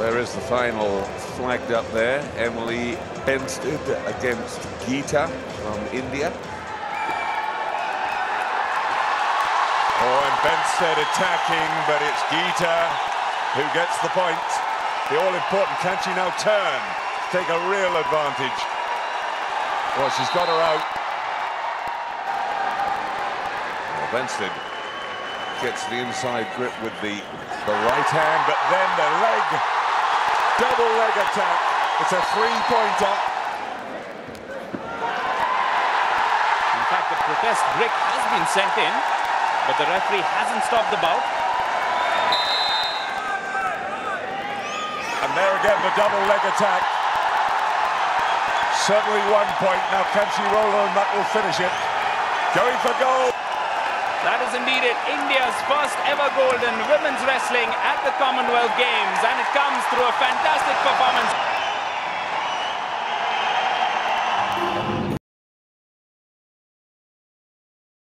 There is the final flagged up there. Emily Bensted against Geeta from India. Oh, and Bensted attacking, but it's Geeta who gets the point. The all-important, can she now turn? Take a real advantage. Well, she's got her out. Well, Bensted gets the inside grip with the, the right hand, but then the leg, double leg attack. It's a three-pointer. In fact, the protest brick has been sent in, but the referee hasn't stopped the bout. And there again, the double leg attack. Certainly one point. Now, can she roll on? That will finish it. Going for goal. That is indeed it. India's first ever gold in women's wrestling at the Commonwealth Games. And it comes through a fantastic performance